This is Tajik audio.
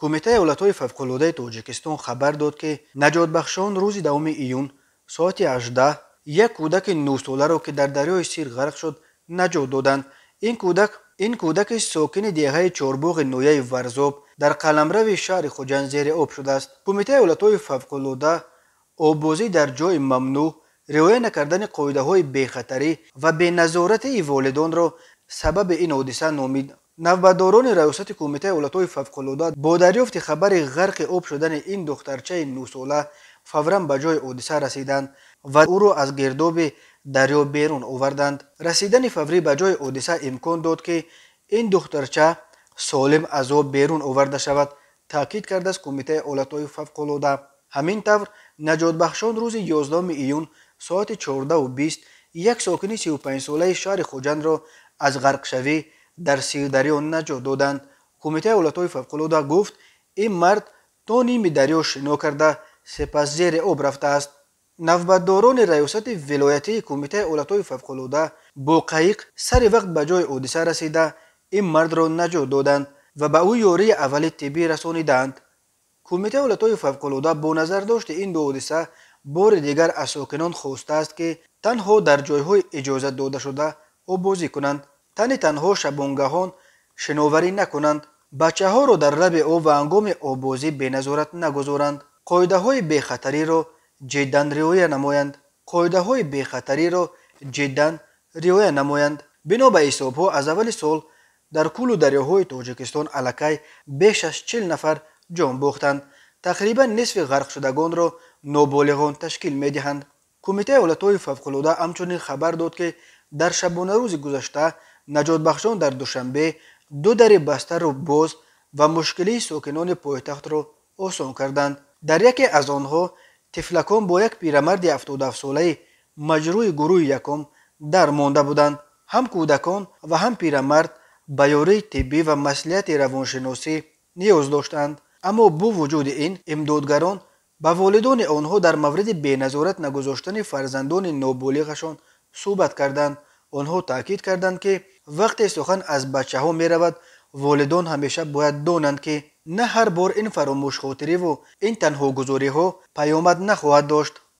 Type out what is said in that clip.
кумитаи ҳолатҳои фавқулодаи тоҷикистон хабар дод ки наҷотбахшон рӯзи давоми июн соати 18 як кӯдаки нӯсоларо ки дар дарёи сир ғарқ шуд наҷот доданд. Ин кӯдак ин кӯдаки сокини деҳаи чорбоғи нояи варзоб дар қаламрави шаҳри хуҷанд зери об шудааст. Кумитаи ҳолатҳои фавқулода оббозӣ дар ҷои мамнӯъ риоя накардани қоидаҳои бехатарӣ ва беназоратии волидонро сабаби ин ҳодиса номид навбатдорони раёсати кумитаи ҳолатҳои фавқулода бо дарёфти хабари ғарқи об шудани ин духтарчаи нӯсола фавран ба ҷои ҳодиса расиданд ва ӯро аз гирдоби дарё берун оварданд. Расидани фаврӣ ба ҷои ҳодиса имкон дод ки ин духтарча солим аз об берун оварда шавад таъкид кардааст кумитаи ҳолатҳои фавқулода ҳамин тавр наҷотбахшон рӯзи 1 июн соати 14 як сокини 35солаи шаҳри хуҷандро аз ғарқшавӣ дар сирдарё наҷот доданд кумитаи ҳолатҳои фавқулода гуфт ин мард то ними дарё шино карда сипас зери об рафтааст. Навбатдорони раёсати вилоятии кумитаи ҳолатҳои фавқулода бо қаиқ сари вақт ба ҷои ҳодиса расида ин мардро наҷот доданд ва ба ӯ ёрии аввали тиббӣ расонидаанд кумитаи ҳолатҳои фавқулода бо назардошти ин ду ҳодиса бори дигар аз сокинон хостааст ки танҳо дар ҷойҳои иҷозатдодашуда обозӣ кунанд тани танҳо шабонгаҳон шиноварӣ накунанд бачаҳоро дар лаби об ва ҳангоми обозӣ беназорат нагузоранд. Қоидаҳои бехатариро ҷиддан риоя намоянд. Қоидаҳои бехатариро ҷиддан риоя намоянд. Бино ба ҳисобҳо аз аввали сол дар куллу дарёҳои тоҷикистон аллакай беш аз чил нафар ҷон бохтанд. Тақрибан нисфи ғарқшудагонро ноболиғон ташкил медиҳанд. Кумитаи ҳолатҳои фавқулода ҳамчунин хабар дод ки дар шабонарӯзи гузашта наҷотбахшон дар душанбе ду дари бастаро боз ва мушкилии сокинони пойтахтро осон карданд. Дар яке аз онҳо тифлакон бо як пирамарди ҳафтодаҳсолаи маҷрӯи гурӯҳи якум дар монда буданд. Ҳам кӯдакон ва ҳам пирамард ба ёрии тиббӣ ва маслиҳати равоншиносӣ ниёз доштанд. Аммо бо вуҷуди ин имдодгарон ба волидони онҳо дар мавриди беназорат нагузоштани фарзандони ноболиғашон суҳбат карданд. Онҳо таъкид карданд ки вақте сухан аз бачаҳо меравад волидон ҳамеша бояд донанд ки на ҳар бор ин фаромӯшхотириву ин танҳогузориҳо паёмад нахоҳад дошт